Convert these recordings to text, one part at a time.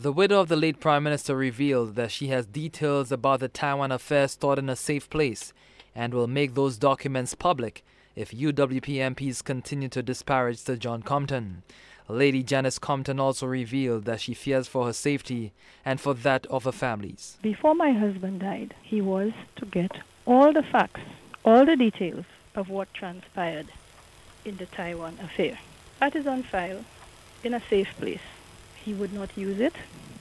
The widow of the late Prime Minister revealed that she has details about the Taiwan affair stored in a safe place and will make those documents public if UWP MPs continue to disparage Sir John Compton. Lady Janice Compton also revealed that she fears for her safety and for that of her families. Before my husband died, he was to get all the facts, all the details of what transpired in the Taiwan affair. That is on file in a safe place. He would not use it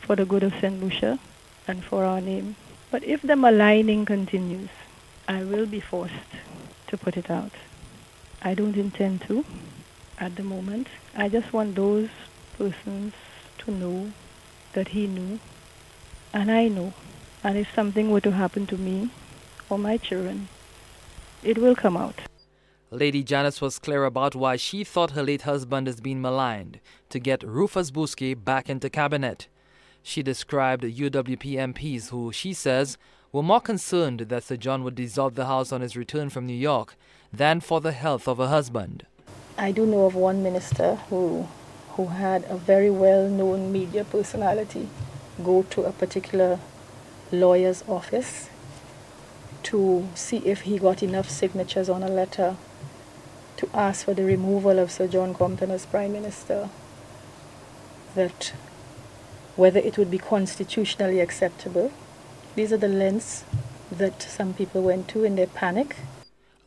for the good of St. Lucia and for our name. But if the maligning continues, I will be forced to put it out. I don't intend to at the moment. I just want those persons to know that he knew and I know. And if something were to happen to me or my children, it will come out. Lady Janice was clear about why she thought her late husband has been maligned to get Rufus Bousquet back into cabinet. She described UWP MPs who, she says, were more concerned that Sir John would dissolve the House on his return from New York than for the health of her husband. I do know of one minister who, who had a very well known media personality go to a particular lawyer's office to see if he got enough signatures on a letter to ask for the removal of Sir John Compton as Prime Minister, that whether it would be constitutionally acceptable. These are the lengths that some people went to in their panic.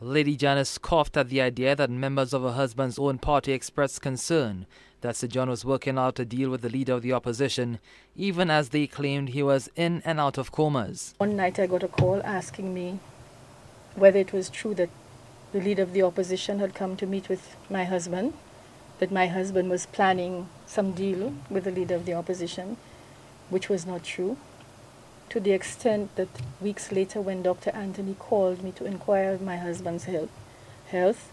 Lady Janice scoffed at the idea that members of her husband's own party expressed concern that Sir John was working out a deal with the leader of the opposition, even as they claimed he was in and out of comas. One night I got a call asking me whether it was true that the leader of the opposition had come to meet with my husband, that my husband was planning some deal with the leader of the opposition, which was not true, to the extent that weeks later, when Dr. Anthony called me to inquire of my husband's health, health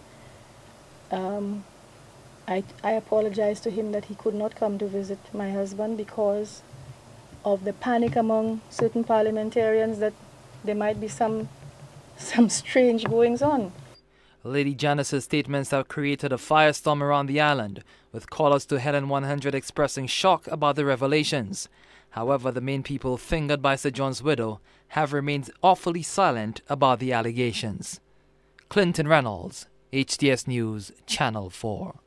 um, I, I apologized to him that he could not come to visit my husband because of the panic among certain parliamentarians that there might be some some strange goings on. Lady Janice's statements have created a firestorm around the island, with callers to Helen 100 expressing shock about the revelations. However, the main people fingered by Sir John's widow have remained awfully silent about the allegations. Clinton Reynolds, HTS News, Channel 4.